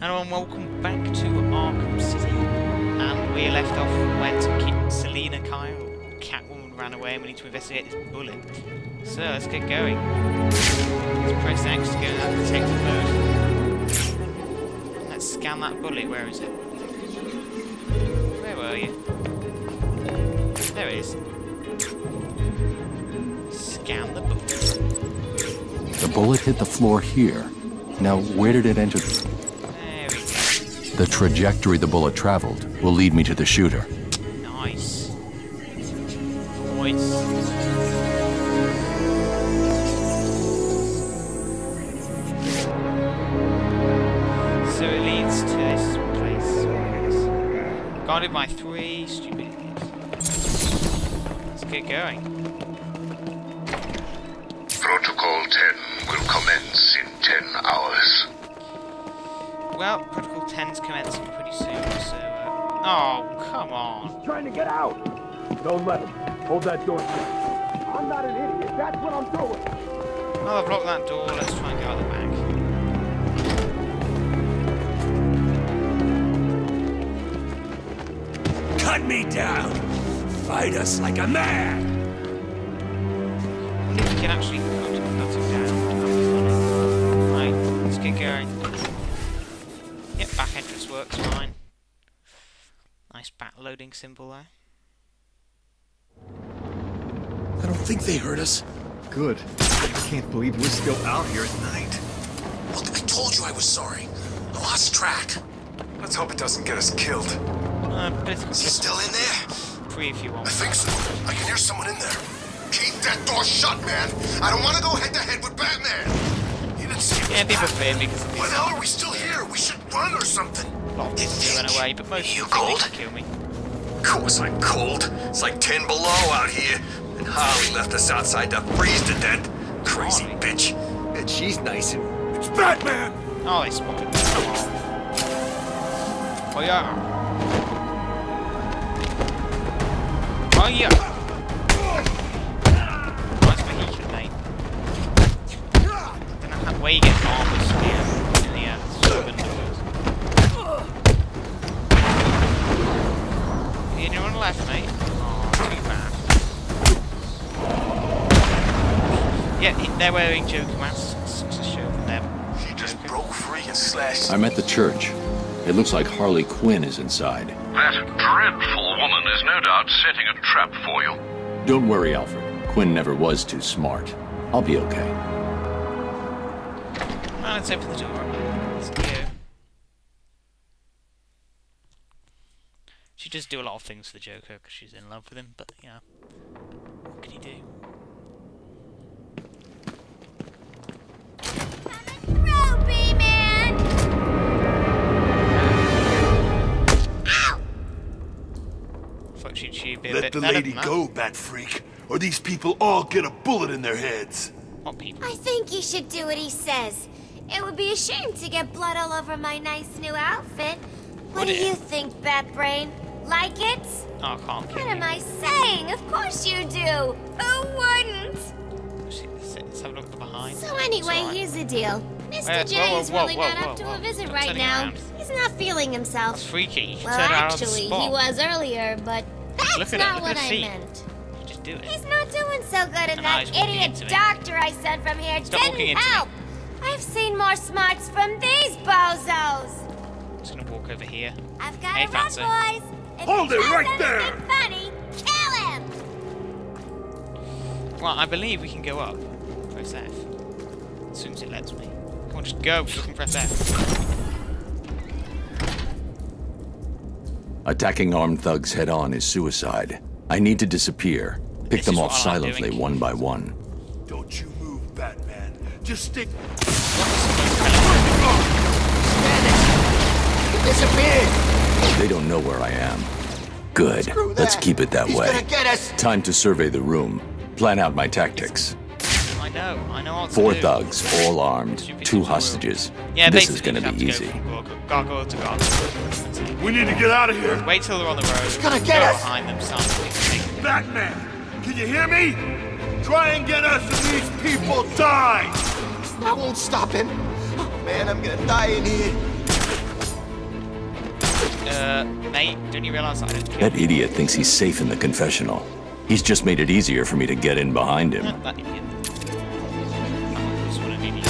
Hello and welcome back to Arkham City. And we left off when Ki- Selina Kyle, Catwoman, ran away and we need to investigate this bullet. So let's get going. Let's press X to go into detective mode. Let's scan that bullet. Where is it? Where were you? There it is. Scan the bullet. The bullet hit the floor here. Now, where did it enter? The trajectory the bullet traveled will lead me to the shooter. Nice. Voice. So it leads to this place. Guarded by three stupid idiots. Let's get going. Protocol 10 Well, 10's commencing pretty soon, so. Uh... Oh, come on. trying to get out. Don't let him. Hold that door shut. I'm not an idiot. That's what I'm doing. Well, I've locked that door. Let's try and go out the back. Cut me down. Fight us like a man. I think we can actually cut it, cut it down. That'd be funny. Right, let's get going. Yep, back entrance works fine. Nice back loading symbol there. I don't think they heard us. Good. I can't believe we're still out here at night. Look, I told you I was sorry. I lost track. Let's hope it doesn't get us killed. Uh, political Is he still in there? free if you I think so. I can hear someone in there. Keep that door shut, man! I don't want to go head to head with Batman! You didn't see Yeah, what's people back. fear me because of Why these the hell are we still here? We should run or something. Lot of people who run away, but most You people cold? kill me. Of course I'm cold. It's like 10 below out here. And Harley left us outside to freeze to death. Crazy Harley? bitch. And she's nice and... It's Batman. Oh, they spotted me. Come on. Oh yeah. Oh yeah. Nice Mohican, mate. Don't know where you get armor left, mate. Oh, too bad. Yeah, they're wearing Joker masks to show that they're She just broke free and slashed. I'm at the church. It looks like Harley Quinn is inside. That dreadful woman is no doubt setting a trap for you. Don't worry, Alfred. Quinn never was too smart. I'll be okay. Well, let's open the door. Let's go. She does do a lot of things for the Joker because she's in love with him, but yeah. What can you do? Ropey man! Thought she'd, she'd be a Let the lady go, Bat Freak, or these people all get a bullet in their heads. What people? I think you should do what he says. It would be a shame to get blood all over my nice new outfit. What Would do it? you think, Batbrain? Like it? Oh, can't What am. I saying? Of course you do. Who wouldn't? Let's, have a look at the behind. So anyway, It's alright. here's the deal. Mr. Whoa, J whoa, is really whoa, not whoa, up to whoa. a visit right now. around. He's not feeling That's himself. freaky. You Well, turned around the actually, he was earlier, but that's Look it, not look what at I feet. meant. Just do it. He's not doing so good, and And that idiot doctor I sent from here Stop didn't help. I've seen more smarts from these bozos. I'm just gonna walk over here. I've got Hey, to run, boys. If Hold he it right there. anything Funny, kill him. Well, I believe we can go up. Press F. As soon as it lets me. Come on, just go. Just press F. Attacking armed thugs head on is suicide. I need to disappear. Pick This them off what I like silently doing. one by one. Don't you move, Batman. Just stick. They don't know where I am. Good. Let's keep it that way. Time to survey the room. Plan out my tactics. I know. I know what to Four do. thugs, all armed, two hostages. Yeah, this is gonna be have to easy. go from gargoyle to gargoyle. We need to get out of here. Wait till they're on the road. He's gonna get go us. behind them, start. Batman, can you hear me? Try and get us and these people die. I won't stop him. Oh man, I'm gonna die in here. Uh, mate, don't you realise I don't kill That idiot thinks he's safe in the confessional. He's just made it easier for me to get in behind him. That idiot. Just what an idiot.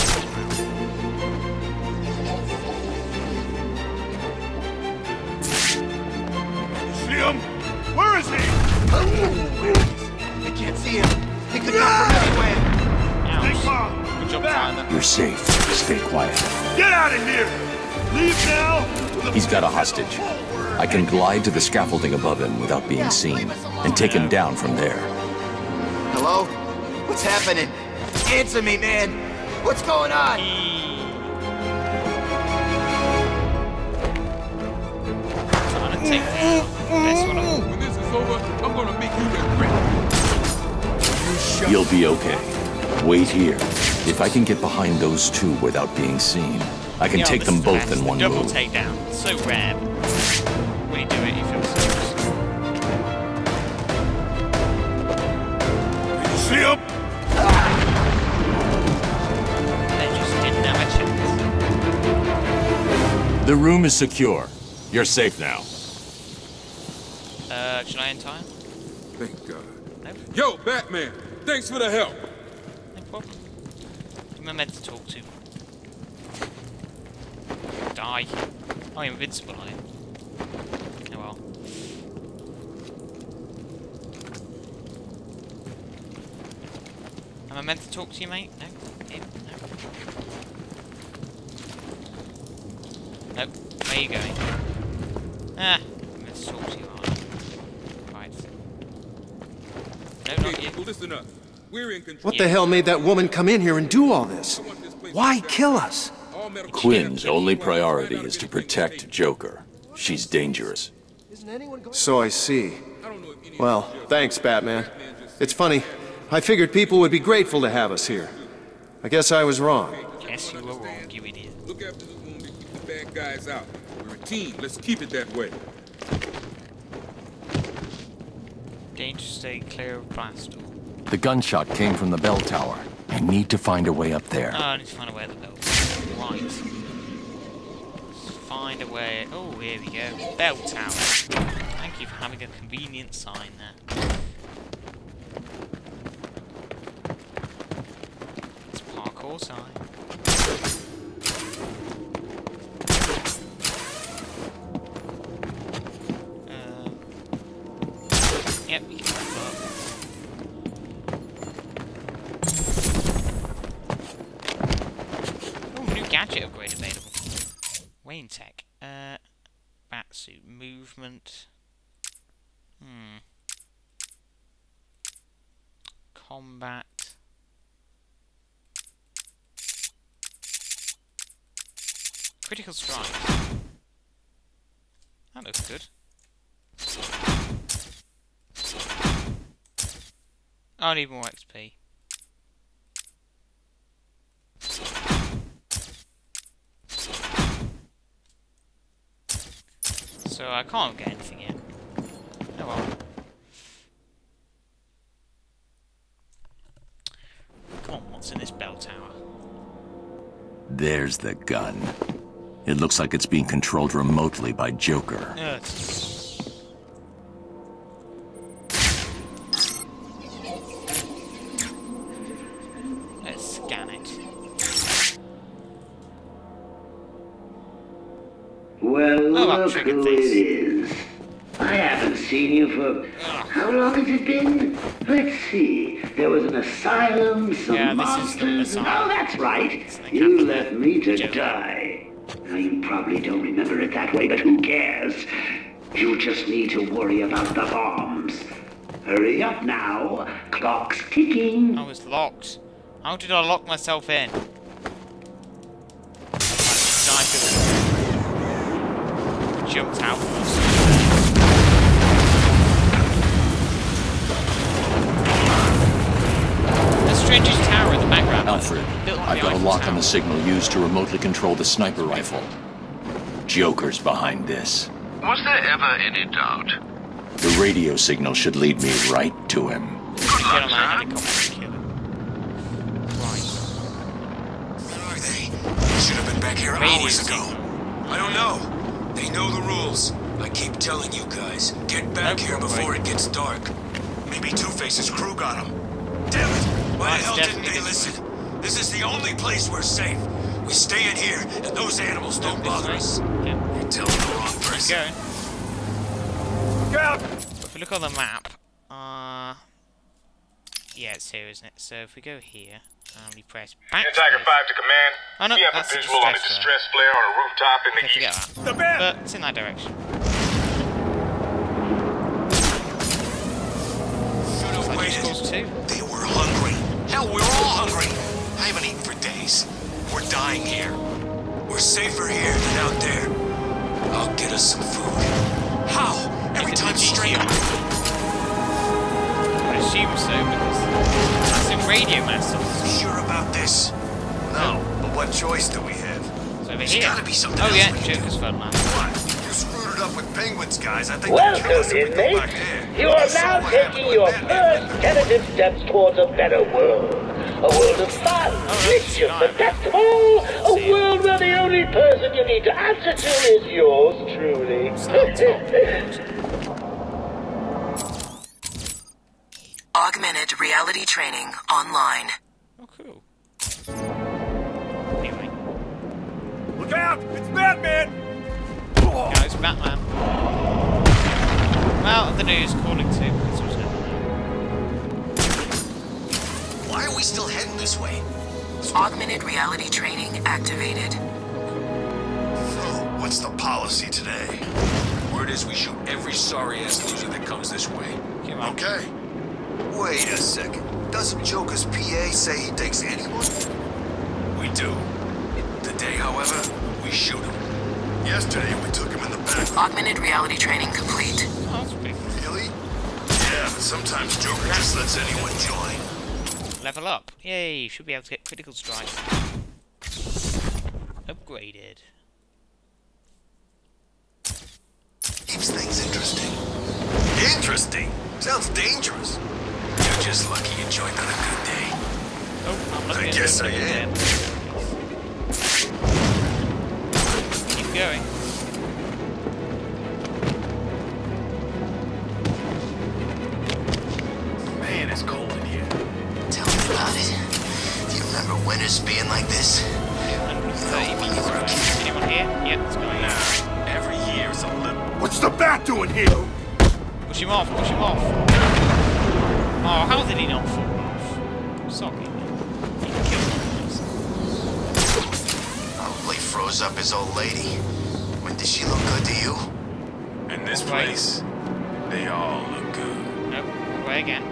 See him? Where is he? I can't see him. He could come from anywhere. Stay calm. Good job, Back. Tyler. You're safe. Stay quiet. Get out of here. Leave now. He's got a hostage. I can glide to the scaffolding above him without being seen, and take him down from there. Hello? What's happening? Answer me, man. What's going on? Trying to take down this one. When this is over, I'm gonna make you regret. You'll be okay. Wait here. If I can get behind those two without being seen, I can Yeah, take them both best. in one Double move. takedown. So rare. When you do it, you feel so See him? They just didn't have a chance. The room is secure. You're safe now. Uh, should I end time? Thank God. No, Yo, Batman, thanks for the help. no problem. Who am I meant to talk to? Die. Oh, you're invincible, are you? Oh well. Am I meant to talk to you, mate? No? Him? No? Nope. Where are you going? Ah, I'm meant to talk to you, aren't I? Right. No, Okay, not you. people, listen up. We're in control. What the hell made that woman come in here and do all this? This Why kill us? All medical Quinn's only priority is to protect Joker. She's dangerous. So I see. I don't know if any of Well, thanks, Batman. It's funny. I figured people would be grateful to have us here. I guess I was wrong. Yes, you were wrong, you idiot. Look after the wound and keep the bad guys out. We're a team. Let's keep it that way. Danger stay clear of blast. The gunshot came from the bell tower. I need to find a way up there. Oh, I need to find a way at the bell. Let's find a way. Oh, here we go. Bell tower. Thank you for having a convenient sign there. It's parkour sign. Movement. Hmm. Combat. Critical strike. That looks good. I need more XP. So I can't get anything yet. Oh well. Come on, what's in this bell tower? There's the gun. It looks like it's being controlled remotely by Joker. Oh, look who it is. I haven't seen you for... How long has it been? Let's see. There was an asylum, some Yeah, this is the monsters... Oh, that's right. You left me to Joker. die. Now, you probably don't remember it that way, but who cares? You just need to worry about the bombs. Hurry up now. Clock's ticking. I was locked. How did I lock myself in? Jumped out. The strangest tower in the background. Alfred, I've got a Eiffel lock on the signal used to remotely control the sniper rifle. Joker's behind this. Was there ever any doubt? The radio signal should lead me right to him. Good luck, sir. helicopter and kill him. Right. Where are they? They should have been back here Radio hours ago. signal. I don't know. They know the rules. I keep telling you guys, get back here before it gets dark. Maybe Two-Face's crew got him. Damn it! Why the hell didn't they listen? This is the only place we're safe. We stay in here, and those animals don't bother us. You're telling the wrong person. Going. Look out! If you look on the map, yeah, it's here, isn't it? So if we go here, and we press back. Tiger 5 to command. Oh no, we have that's a the visual on a distress distress flare on a rooftop in the Okay, east. forget that. But it's in that direction. Should have waited. They were hungry. Hell, we're all hungry. I haven't eaten for days. We're dying here. We're safer here than out there. I'll get us some food. How? Every time straight. I assume so because that's in radio mass. Sure about this? No, but what choice do we have? It's over There's here. gotta be something oh else yeah, we Joker's fun man. What? You screwed it up with penguins, guys. I think they'll kill us Welcome, if we go inmates. You are now taking your first tentative steps towards a better world. A world of fun, oh, rich and fantastical. A world where the only person you need to answer to is yours truly. Augmented reality training online. Oh, cool. Look out! It's Batman! Guys, Batman. Well, the news calling to. That's what's happening. Why are we still heading this way? Augmented reality training activated. What's the policy today? Word is we shoot every sorry-ass loser that comes this way. Okay. Wait a second. Doesn't Joker's PA say he takes anyone? We do. Today, however, we shoot him. Yesterday, we took him in the back. Augmented reality training complete. Really? Yeah, but sometimes Joker just lets anyone join. Level up. Yay, should be able to get critical strike. Upgraded. Keeps things interesting. Interesting? Sounds dangerous. You're just lucky you joined on a good day. Oh, I'm I looking guess I it. am. Keep going. Man, it's cold in here. Tell me about it. Do you remember winters being like this? 130 meters away. Anyone here? Yep, it's going Nah, every year is a little... What's the bat doing here? Push him off, push him off. Oh, how did he not fall off? Sorry. He killed him. Probably froze up his old lady. When did she look good to you? In this place, they all look good. Nope, away again.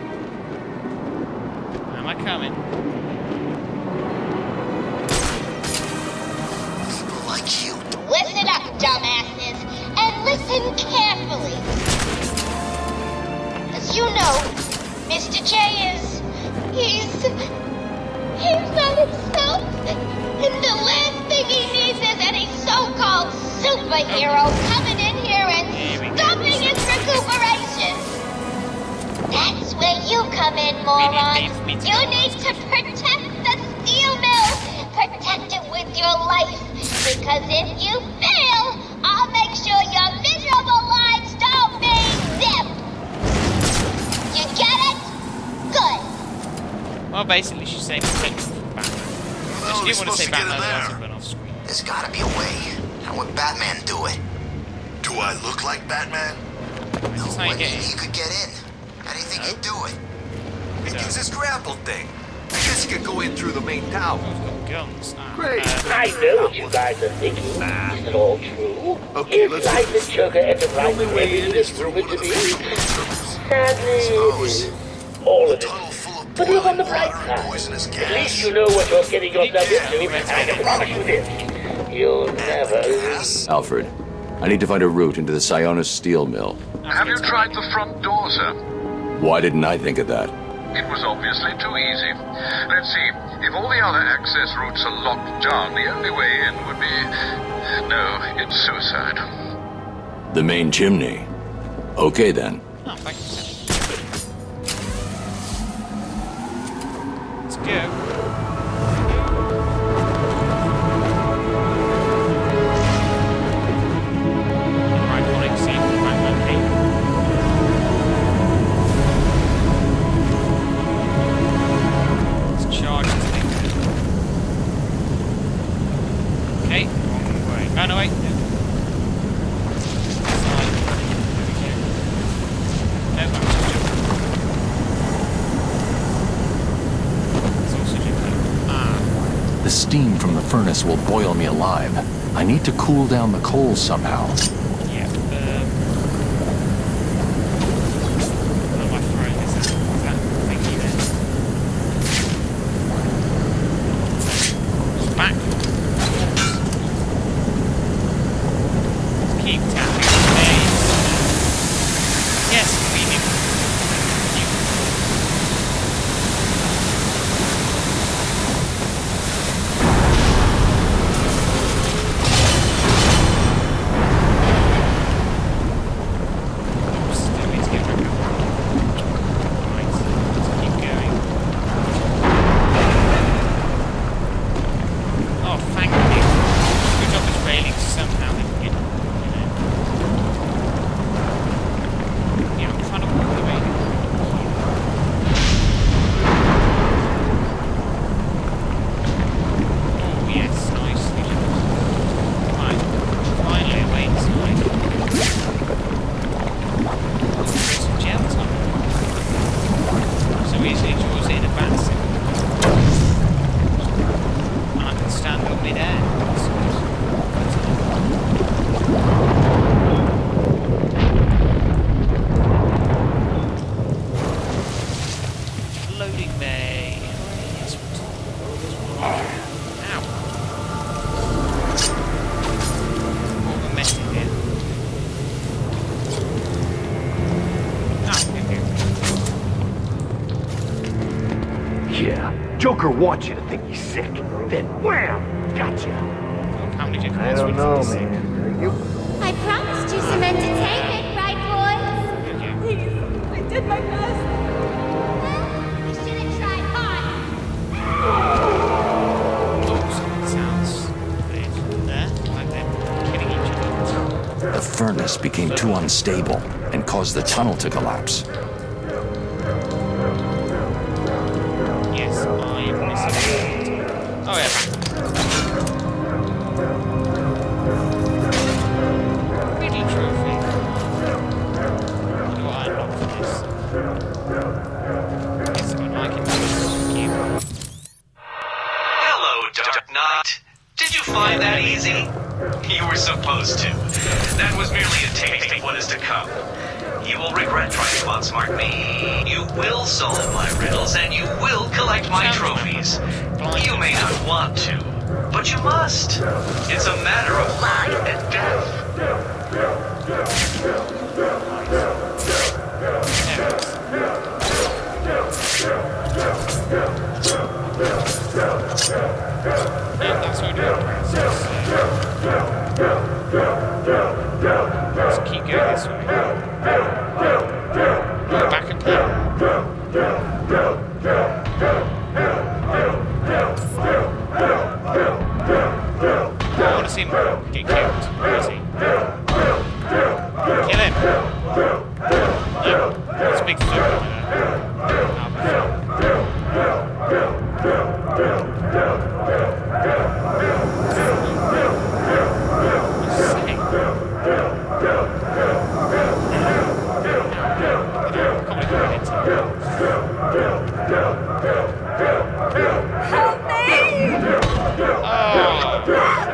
Am I coming? People like you. Listen up, dumbasses, and listen carefully. You know, Mr. J is. he's. he's not himself. And the last thing he needs is any so called superhero coming in here and stopping his recuperation. That's where you come in, moron. You need to protect the steel mill. Protect it with your life. Because if you basically, she's saying protect Batman. Well, she didn't want to say to Batman, otherwise there. it went off screen. There's gotta be a way. How would Batman do it? Do I look like Batman? No, how you get in. he could get in. How do you think he'd do it? He uses his grapple thing. I guess he could go in through the main tower. Guns. Ah, Great. uh, I know what you guys are thinking. Is it all true? Okay, is let's Life do and Joker Enterprise everything it's rumored to be? Sadly, it is. All of it. But look on the bright side. At least you know what you're getting yourself into, and I promise you this. You'll never lose. Alfred, I need to find a route into the Sionis steel mill. Have you tried the front door, sir? Why didn't I think of that? It was obviously too easy. Let's see. If all the other access routes are locked down, the only way in would be. No, it's suicide. The main chimney. Okay then. Oh, thank will boil me alive. I need to cool down the coals somehow. Yeah, Joker wants you to think he's sick. Then wham! Gotcha. How many I don't know, man. You I promised you some entertainment, right, boys? Please, I did my best. You should have tried harder. Sounds like they're killing each other. The furnace became too unstable and caused the tunnel to collapse. Let's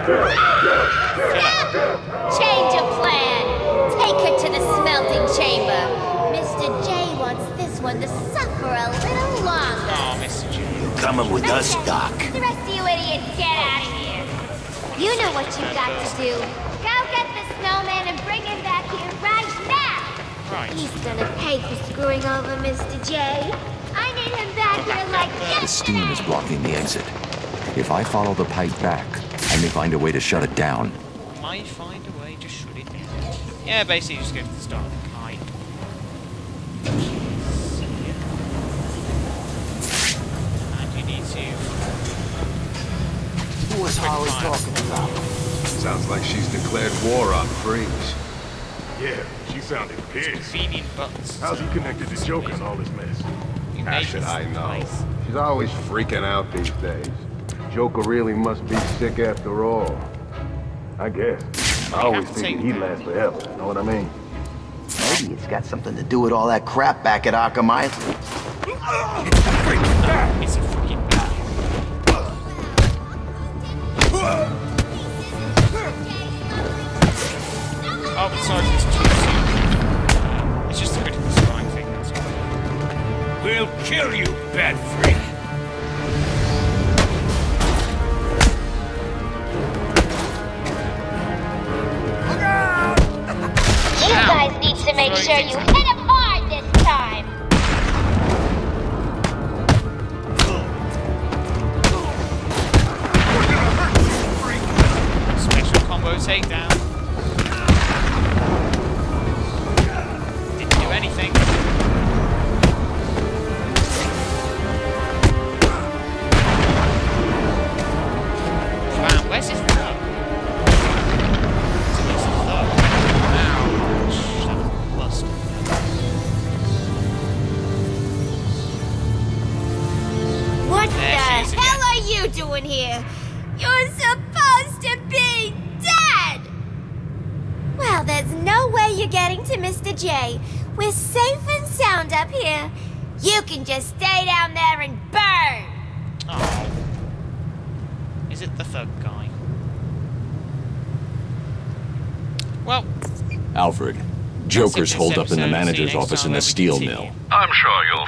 Change of plan. Take her to the smelting chamber. Mr. J wants this one to suffer a little longer. Oh, Mr. J. You Coming with us, Doc. The rest of you idiots, get out of here. You know what you've got to do. Go get the snowman and bring him back here right now. Right. He's gonna pay for screwing over Mr. J. I need him back here like The steam is blocking the exit. If I follow the pipe back, I may find a way to shut it down. Might find a way to shut it down. Yeah, basically just go to the start of the kite. And you need to... Who was Harley talking about? Sounds like she's declared war on Freeze. Yeah, she sounded pissed. Convenient buttons. How's he connected to Joker and all this mess? How ah, should I know? She's always freaking out these days. Joker really must be sick after all. I guess. I always figured he'd last forever. You know what I mean? Maybe it's got something to do with all that crap back at Arkham Island. It's a freaking Oh, but sorry, it's too soon. It's just a critical strike thing, that's all. We'll kill you, Bat Freak. Joker's this holed up in the manager's office in the steel mill. I'm sure you'll